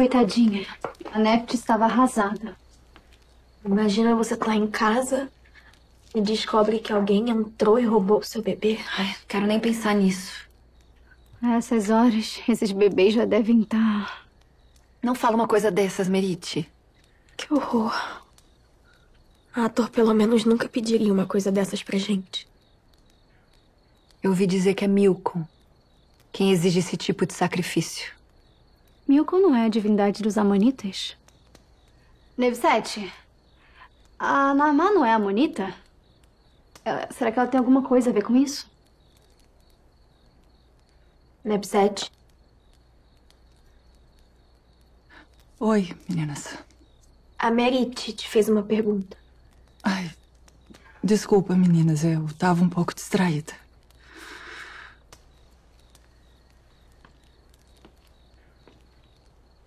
Coitadinha. A Neft estava arrasada. Imagina você tá em casa e descobre que alguém entrou e roubou o seu bebê. Ai, quero nem pensar nisso. A essas horas, esses bebês já devem estar... Não fala uma coisa dessas, Merite. Que horror. A ator pelo menos nunca pediria uma coisa dessas pra gente. Eu ouvi dizer que é Milcom quem exige esse tipo de sacrifício. Milcom não é a divindade dos Amonitas? Nevsete, a Namá não é Amonita? Ela- será que ela tem alguma coisa a ver com isso? Nebsete, Oi, meninas. a Merit te fez uma pergunta. Ai, desculpa, meninas, eu tava um pouco distraída.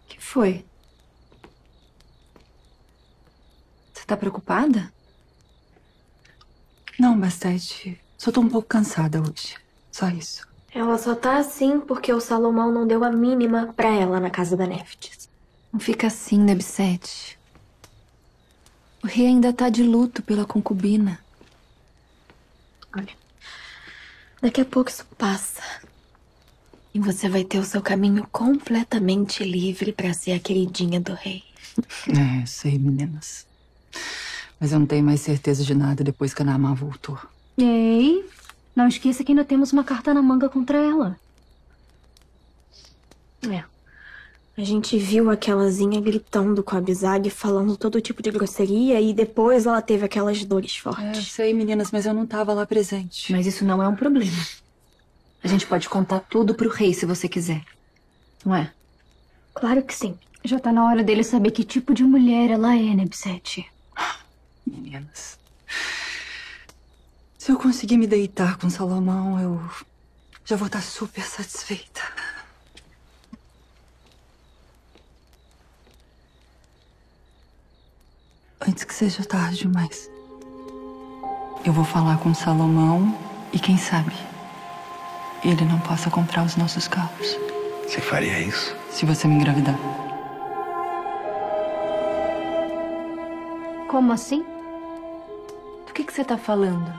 O que foi? Você tá preocupada? Não, bastante. Só tô um pouco cansada hoje. Só isso. Ela só tá assim porque o Salomão não deu a mínima pra ela na casa da Neftis. Não fica assim, Nebsete. O rei ainda tá de luto pela concubina. Olha, daqui a pouco isso passa. E você vai ter o seu caminho completamente livre pra ser a queridinha do rei. É, sei, meninas. Mas eu não tenho mais certeza de nada depois que a Namá voltou. Ei, não esqueça que ainda temos uma carta na manga contra ela. É. A gente viu aquelazinha gritando com a Bizag, falando todo tipo de grosseria, e depois ela teve aquelas dores É, fortes. sei, meninas, mas eu não tava lá presente. Mas isso não é um problema. A gente pode contar tudo pro rei se você quiser. Não é? Claro que sim. Já tá na hora dele saber que tipo de mulher ela é, Nebsete. Meninas. Se eu conseguir me deitar com Salomão, eu já vou estar super satisfeita. Antes que seja tarde demais. Eu vou falar com Salomão e quem sabe ele não possa comprar os nossos carros. Você faria isso? Se você me engravidar. Como assim? Do que, que você tá falando?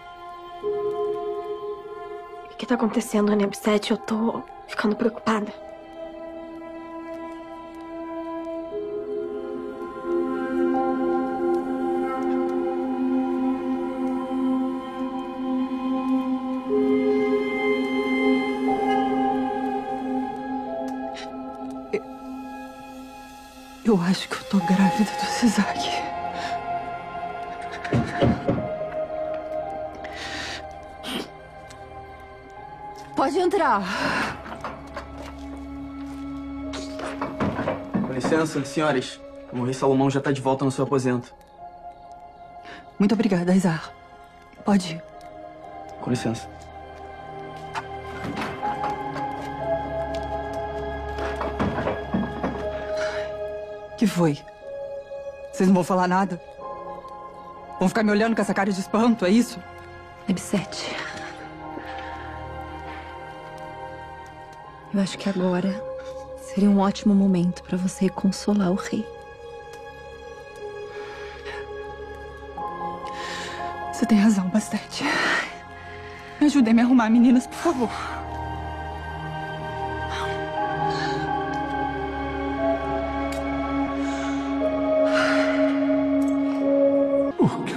O que tá acontecendo, Nebsete? Eu tô ficando preocupada. Eu acho que eu tô grávida do Cesar. Pode entrar. Com licença, senhores. O rei Salomão já tá de volta no seu aposento. Muito obrigada, Izar. Pode ir. Com licença. Que foi? Vocês não vão falar nada? Vão ficar me olhando com essa cara de espanto, é isso? Nebsete. Eu acho que agora seria um ótimo momento pra você consolar o rei. Você tem razão, bastante. Me ajudem a me arrumar, meninas, por favor.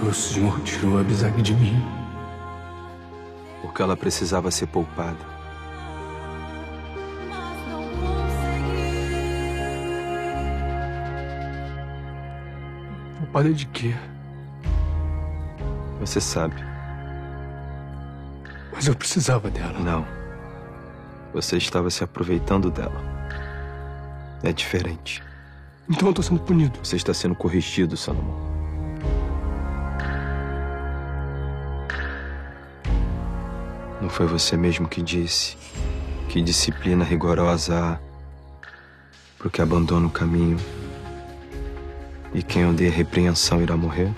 O senhor tirou a Bizag de mim? Porque ela precisava ser poupada. Poupada de quê? Você sabe. Mas eu precisava dela. Não. Você estava se aproveitando dela. É diferente. Então eu tô sendo punido. Você está sendo corrigido, Salomão. Não foi você mesmo que disse que disciplina rigorosa há pro que abandona o caminho e quem odeia repreensão irá morrer?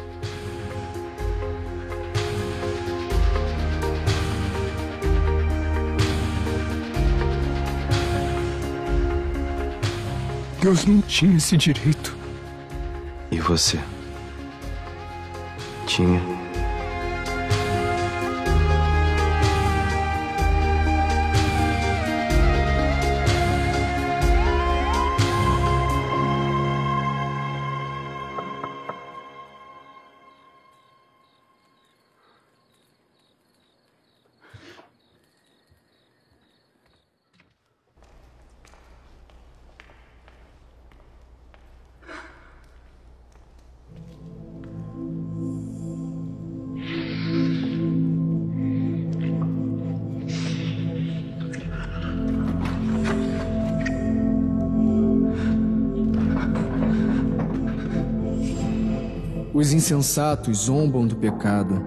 Deus não tinha esse direito. E você? Tinha. Os insensatos zombam do pecado.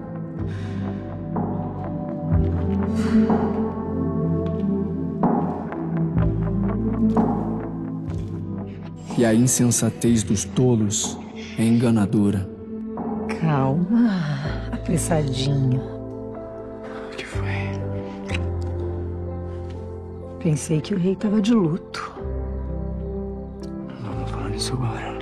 E a insensatez dos tolos é enganadora. Calma, apressadinho. O que foi? Pensei que o rei tava de luto. Não vou falar disso agora.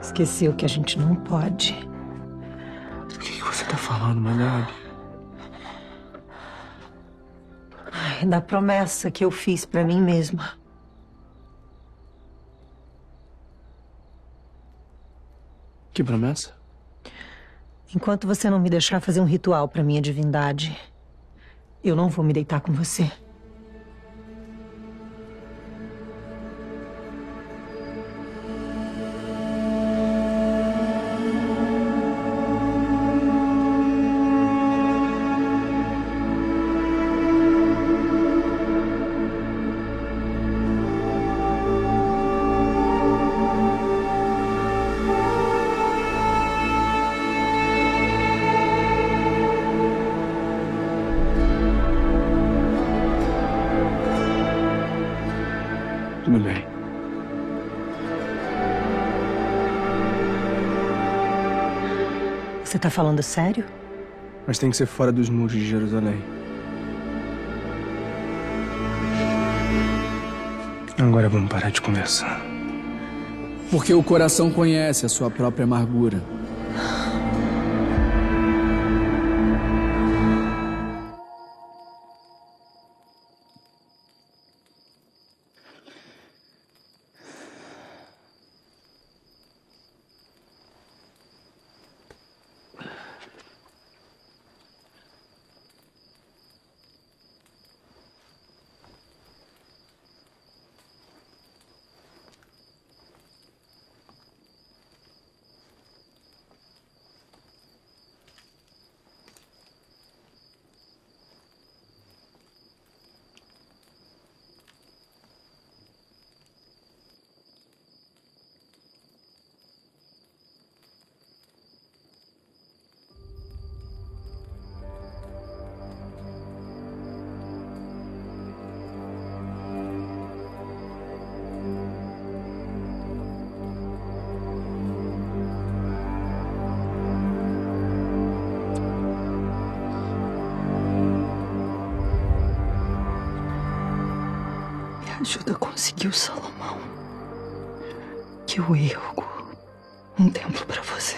Esqueceu que a gente não pode. O que, que você tá falando, Malhab? Ai, da promessa que eu fiz pra mim mesma. Que promessa? Enquanto você não me deixar fazer um ritual pra minha divindade, eu não vou me deitar com você. Tudo bem. Você tá falando sério? Mas tem que ser fora dos muros de Jerusalém. Agora vamos parar de conversar. Porque o coração conhece a sua própria amargura. Ajuda a conseguir o Salomão. Que eu ergo um templo pra você.